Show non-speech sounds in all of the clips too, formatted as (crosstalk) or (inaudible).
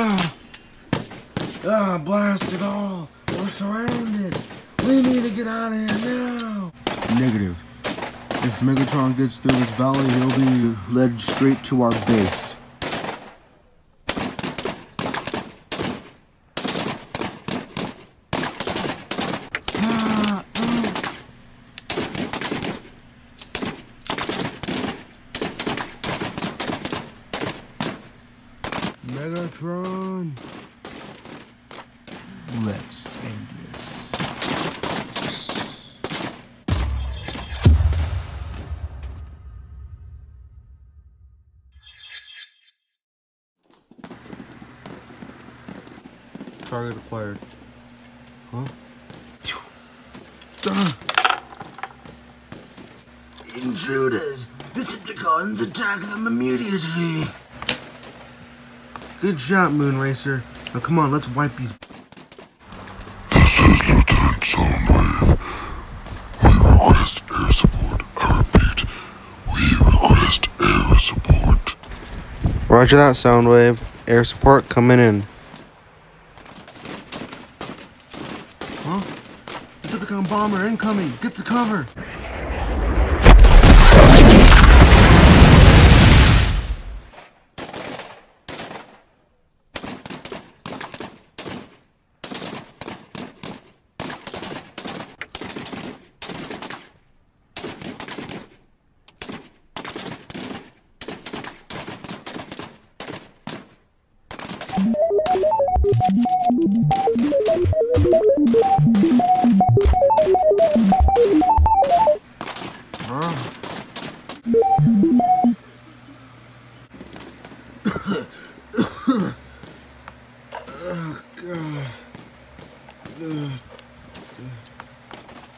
Ah! Ah, blast it all! We're surrounded! We need to get out of here now! Negative. If Megatron gets through this valley, he'll be led straight to our base. Ah, oh. Megatron! Let's end this. Target acquired. Huh? Intruders! The Decepticons attack them immediately! Good shot, Moonracer. Now come on, let's wipe these. This is Lieutenant Soundwave. We request air support. I repeat, we request air support. Roger that, Soundwave. Air support coming in. Huh? Decepticon bomber incoming! Get to cover!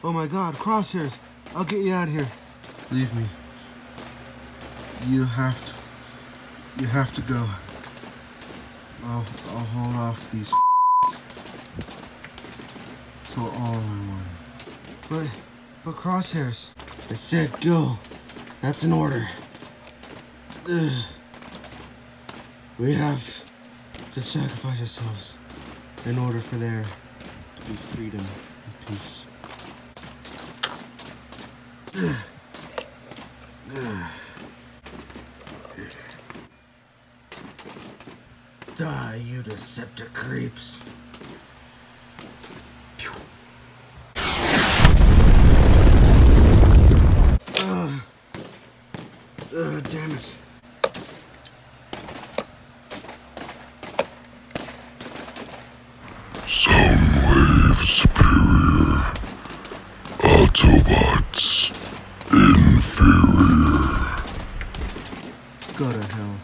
Oh my god, crosshairs! I'll get you out of here. Leave me. You have to. You have to go. I'll, I'll hold off these till all in one. But, but crosshairs. I said go. That's an order. Ugh. We have to sacrifice ourselves in order for there to be freedom and peace. Die, you Deceptor creeps. Ugh. Ugh, damn it. Soundwave superior. Autobots inferior. Go to hell.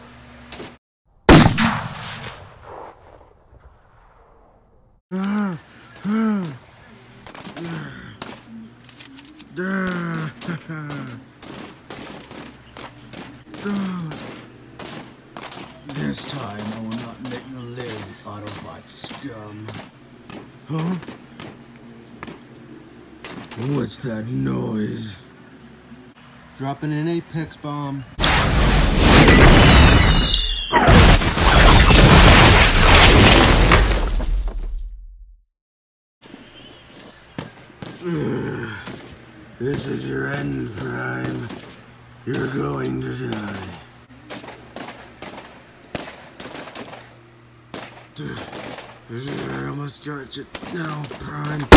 Ah, ah, ah, ah. Ah. This time I will not let you live, Autobot scum. Huh? What's that noise? Dropping an Apex bomb. This is your end, Prime. You're going to die. (sighs) I almost got you now, Prime.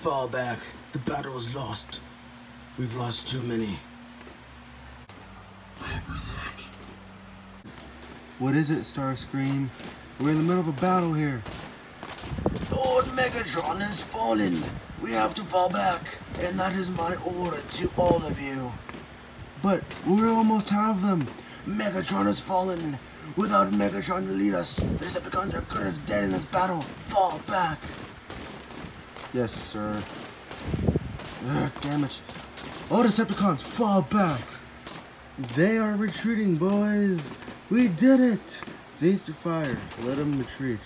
Fall back. The battle is lost. We've lost too many. What is it, Starscream? We're in the middle of a battle here. Lord Megatron has fallen. We have to fall back, and that is my order to all of you. But we almost have them. Megatron has fallen. Without Megatron to lead us, the Decepticons are good as dead in this battle. Fall back. Yes, sir. Ugh, damn it. All Decepticons, fall back! They are retreating, boys! We did it! Cease to fire. Let them retreat.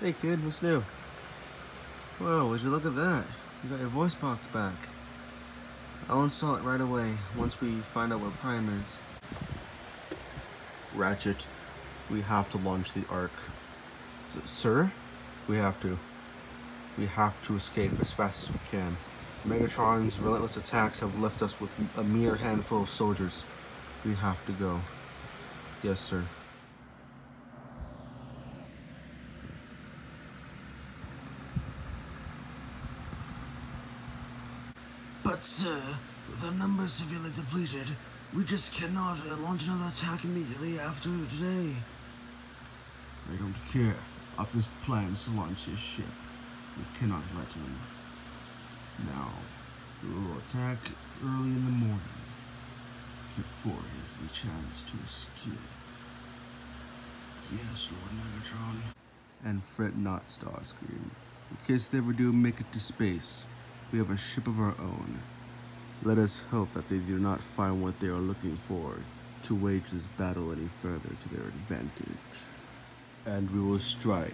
Hey kid, what's new? Whoa, would you look at that? You got your voice box back. I'll install it right away once we find out where Prime is. Ratchet, we have to launch the Ark. S- sir? We have to. We have to escape as fast as we can. Megatron's relentless attacks have left us with a mere handful of soldiers. We have to go. Yes, sir. But, sir, with our numbers severely depleted, we just cannot launch another attack immediately after today. I don't care. Optimus plans to launch his ship. We cannot let him. Now, we will attack early in the morning, before he has the chance to escape. Yes, Lord Megatron. And fret not, Starscream. In case they ever do make it to space, we have a ship of our own. Let us hope that they do not find what they are looking for to wage this battle any further to their advantage. And we will strike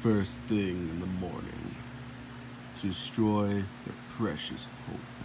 first thing in the morning to destroy their precious hope.